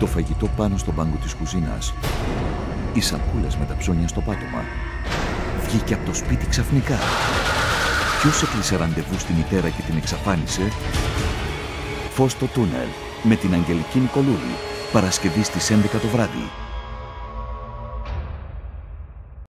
Το φαγητό πάνω στον πάγκο της κουζίνας. Οι σακούλες με τα ψώνια στο πάτωμα. Βγήκε από το σπίτι ξαφνικά. Ποιος έκλεισε ραντεβού στη μητέρα και την εξαφάνισε; Φως το τούνελ με την Αγγελική Νικολούλη. Παρασκευή στις 11 το βράδυ.